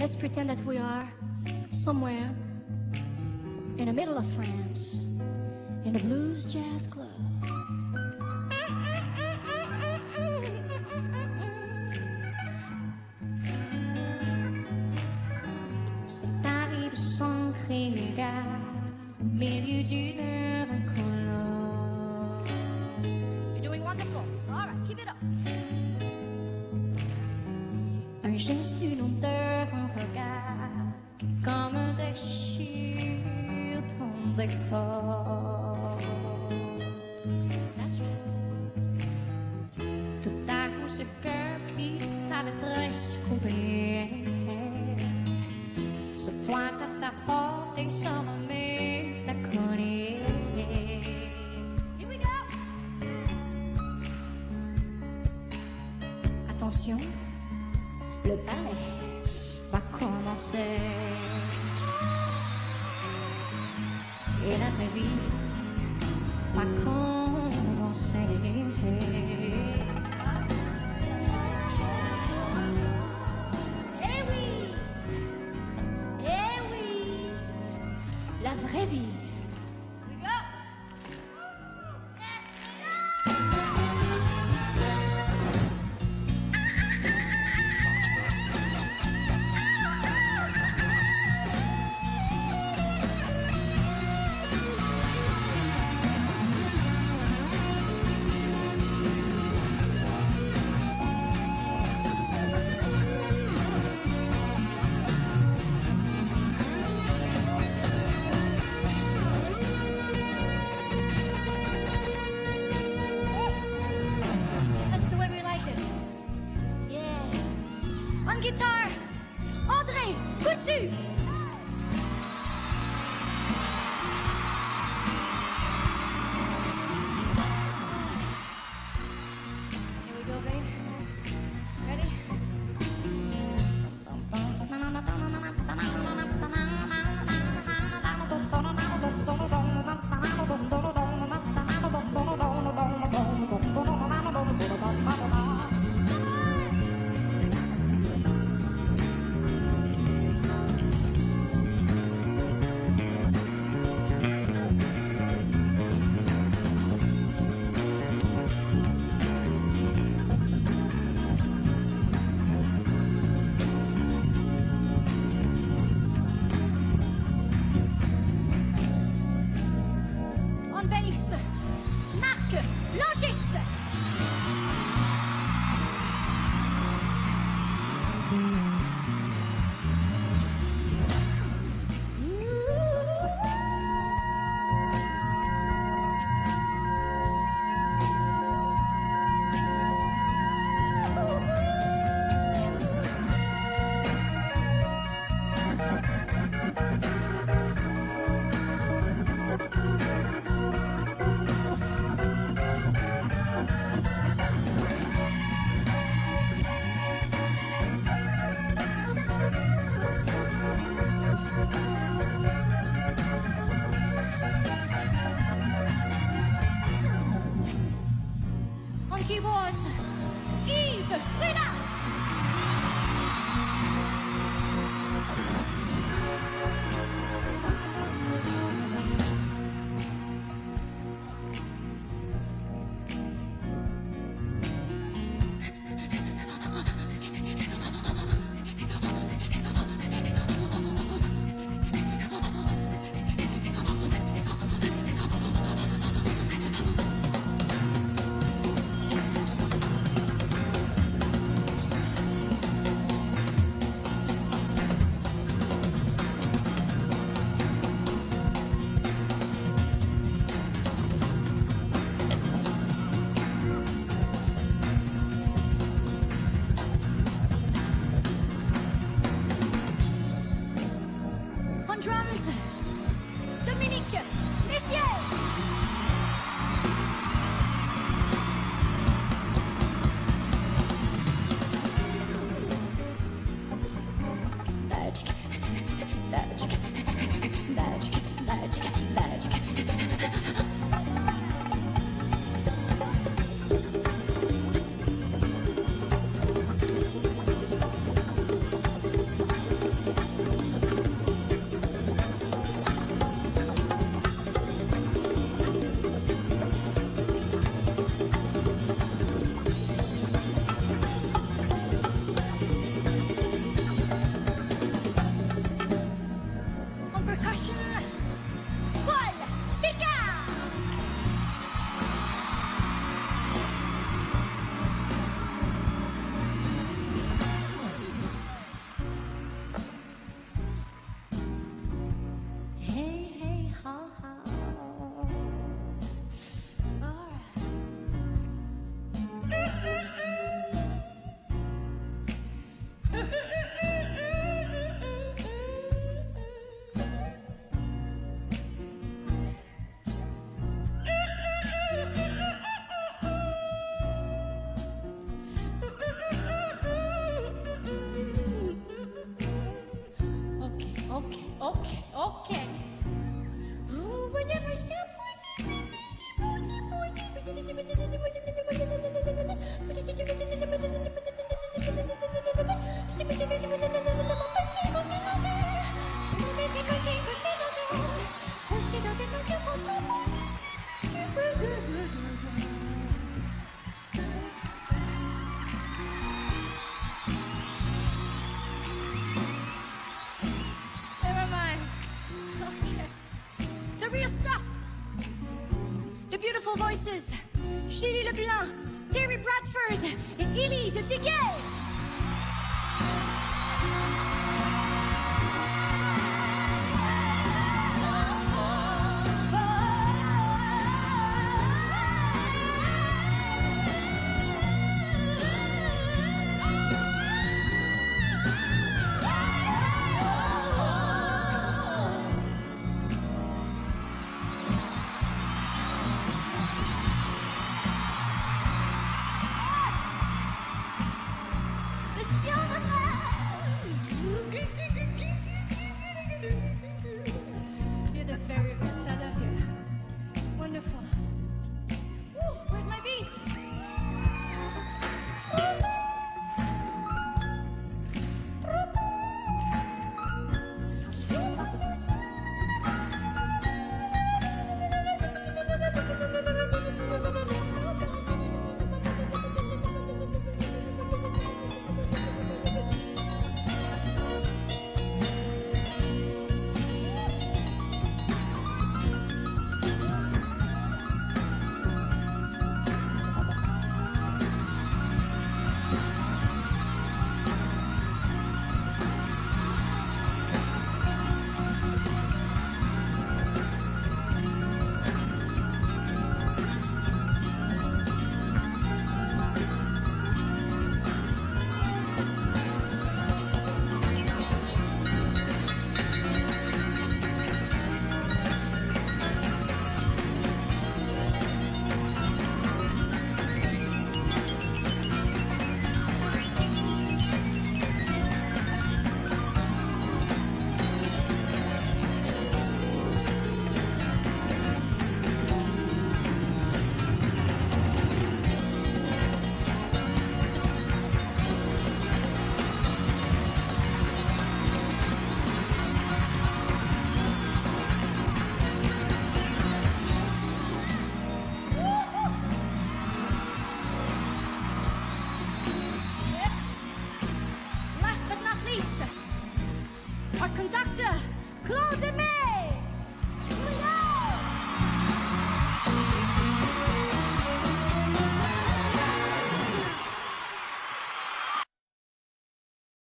Let's pretend that we are somewhere in the middle of France in a blues jazz club. C'est arrive sans crier gare au milieu d'une incolore. You're doing wonderful. All right, keep it up. Right. Tout à coup, ce cœur qui t'avait presque oublié se pointe à ta porte et s'en remet à cogner. Here we go! Attention, le ballet va commencer. Et la vie va commencer. On guitare, André Coutu. seconde base, Marc Okay, wonderful voices Julie Leblanc, Terry Bradford and Elise Duguay. You're